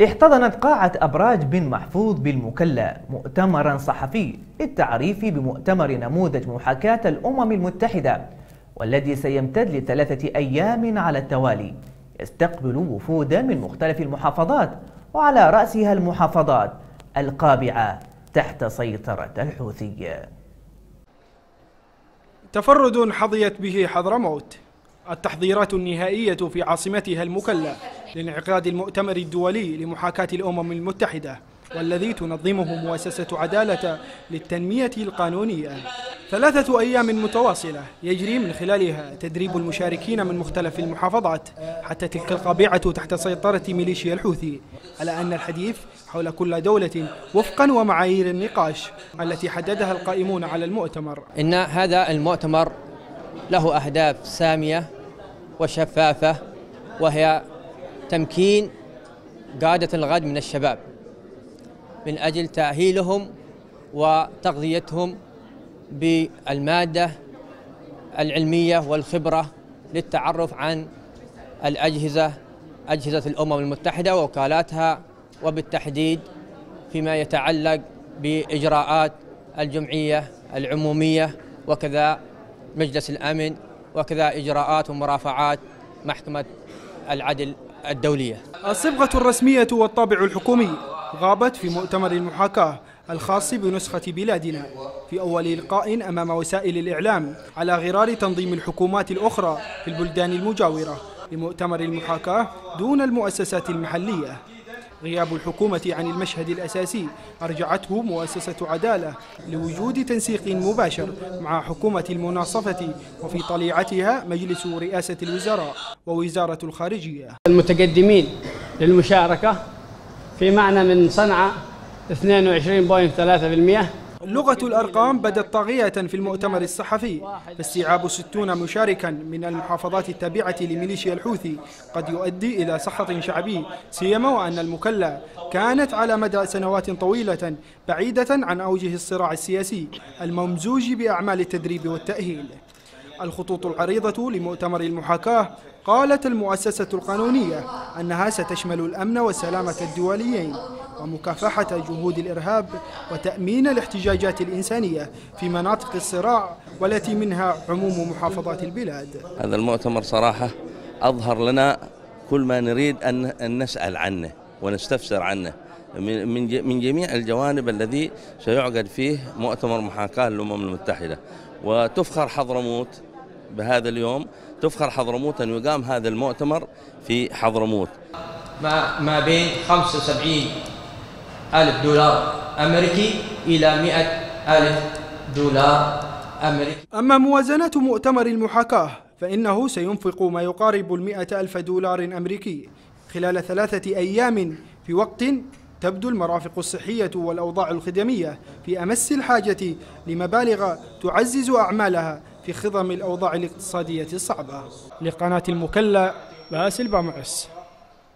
احتضنت قاعة أبراج بن محفوظ بالمكلا مؤتمرا صحفي للتعريف بمؤتمر نموذج محاكاة الأمم المتحدة والذي سيمتد لثلاثة أيام على التوالي. يستقبل وفودا من مختلف المحافظات وعلى رأسها المحافظات القابعة تحت سيطرة الحوثي. تفرد حظيت به حضرموت. التحضيرات النهائية في عاصمتها المكلا. لانعقاد المؤتمر الدولي لمحاكاة الأمم المتحدة والذي تنظمه مؤسسة عدالة للتنمية القانونية. ثلاثة أيام متواصلة يجري من خلالها تدريب المشاركين من مختلف المحافظات حتى تلك القابعة تحت سيطرة ميليشيا الحوثي على أن الحديث حول كل دولة وفقا ومعايير النقاش التي حددها القائمون على المؤتمر. إن هذا المؤتمر له أهداف سامية وشفافة وهي تمكين قادة الغد من الشباب من أجل تأهيلهم وتغذيتهم بالمادة العلمية والخبرة للتعرف عن الأجهزة أجهزة الأمم المتحدة ووكالاتها وبالتحديد فيما يتعلق بإجراءات الجمعية العمومية وكذا مجلس الأمن وكذا إجراءات ومرافعات محكمة العدل الدولية. الصبغة الرسمية والطابع الحكومي غابت في مؤتمر المحاكاة الخاص بنسخة بلادنا في أول لقاء أمام وسائل الإعلام على غرار تنظيم الحكومات الأخرى في البلدان المجاورة لمؤتمر المحاكاة دون المؤسسات المحلية. غياب الحكومة عن المشهد الأساسي أرجعته مؤسسة عدالة لوجود تنسيق مباشر مع حكومة المناصفة وفي طليعتها مجلس رئاسة الوزراء ووزارة الخارجية. المتقدمين للمشاركة في معنى من صنعاء 22.3% لغة الأرقام بدت طاغية في المؤتمر الصحفي فاستيعاب ستون مشاركا من المحافظات التابعة لميليشيا الحوثي قد يؤدي إلى سخط شعبي سيما وأن المكلا كانت على مدى سنوات طويلة بعيدة عن أوجه الصراع السياسي الممزوج بأعمال التدريب والتأهيل. الخطوط العريضة لمؤتمر المحاكاة قالت المؤسسة القانونية أنها ستشمل الأمن والسلامة الدوليين. ومكافحة جهود الإرهاب وتأمين الاحتجاجات الإنسانية في مناطق الصراع والتي منها عموم محافظات البلاد. هذا المؤتمر صراحة أظهر لنا كل ما نريد أن نسأل عنه ونستفسر عنه. من جميع الجوانب الذي سيعقد فيه مؤتمر محاكاة للأمم المتحدة. وتفخر حضرموت بهذا اليوم. تفخر حضرموت أن يقام هذا المؤتمر في حضرموت. ما ما بين 75 ألف دولار أمريكي إلى 100 ألف دولار أمريكي. أما موازنة مؤتمر المحاكاة فإنه سينفق ما يقارب المئة ألف دولار أمريكي خلال ثلاثة أيام في وقت تبدو المرافق الصحية والأوضاع الخدمية في أمس الحاجة لمبالغ تعزز أعمالها في خضم الأوضاع الاقتصادية الصعبة. لقناة المكلا باسل بامعس.